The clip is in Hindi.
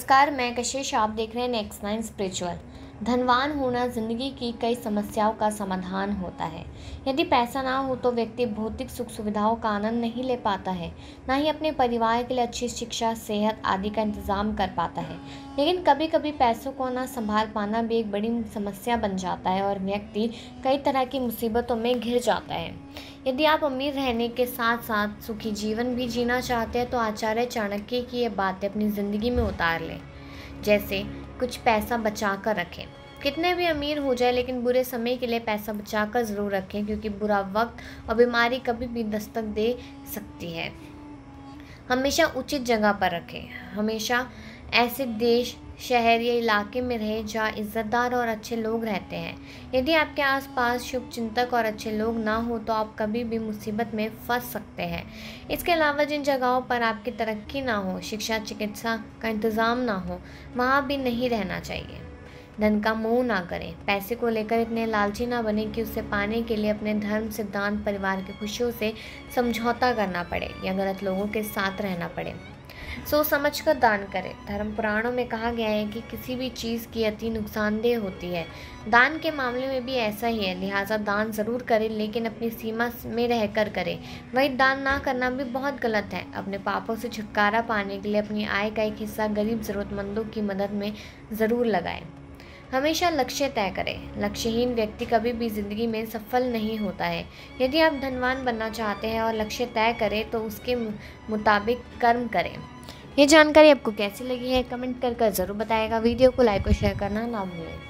नमस्कार मैं कशिश आप देख रहे हैं नेक्स्ट नाइन स्पिरिचुअल धनवान होना ज़िंदगी की कई समस्याओं का समाधान होता है। यदि पैसा ना हो तो व्यक्ति भौतिक सुख सुविधाओं का आनंद नहीं ले पाता है, ना ही अपने परिवार के लिए अच्छी शिक्षा, सेहत आदि का इंतज़ाम कर पाता है। लेकिन कभी कभी पैसों को ना संभाल पाना भी एक बड़ी समस्या बन जाता है और व्यक्ति कई तरह की मुसीबतों में घिर जाता है। यदि आप अमीर रहने के साथ साथ सुखी जीवन भी जीना चाहते हैं तो आचार्य चाणक्य की ये बातें अपनी ज़िंदगी में उतार लें। जैसे कुछ पैसा बचा कर रखें। कितने भी अमीर हो जाए, लेकिन बुरे समय के लिए पैसा बचा कर ज़रूर रखें, क्योंकि बुरा वक्त और बीमारी कभी भी दस्तक दे सकती है। हमेशा उचित जगह पर रखें। हमेशा ऐसे देश, शहर या इलाके में रहे जहाँ इज़्ज़तदार और अच्छे लोग रहते हैं। यदि आपके आसपास शुभ चिंतक और अच्छे लोग ना हो तो आप कभी भी मुसीबत में फंस सकते हैं। इसके अलावा जिन जगहों पर आपकी तरक्की ना हो, शिक्षा, चिकित्सा का इंतज़ाम ना हो, वहाँ भी नहीं रहना चाहिए। धन का मोह ना करें। पैसे को लेकर इतने लालची ना बने कि उसे पाने के लिए अपने धर्म, सिद्धांत, परिवार की खुशियों से समझौता करना पड़े या गलत लोगों के साथ रहना पड़े। सोच समझ कर दान करें। धर्म पुराणों में कहा गया है कि किसी भी चीज़ की अति नुकसानदेह होती है। दान के मामले में भी ऐसा ही है। लिहाजा दान ज़रूर करें, लेकिन अपनी सीमा में रहकर करें। वही दान ना करना भी बहुत गलत है। अपने पापों से छुटकारा पाने के लिए अपनी आय का एक हिस्सा गरीब ज़रूरतमंदों की मदद में ज़रूर लगाएँ। हमेशा लक्ष्य तय करें। लक्ष्यहीन व्यक्ति कभी भी ज़िंदगी में सफल नहीं होता है। यदि आप धनवान बनना चाहते हैं और लक्ष्य तय करें तो उसके मुताबिक कर्म करें। ये जानकारी आपको कैसी लगी है? कमेंट कर कर ज़रूर बताएगा। वीडियो को लाइक और शेयर करना ना भूलें।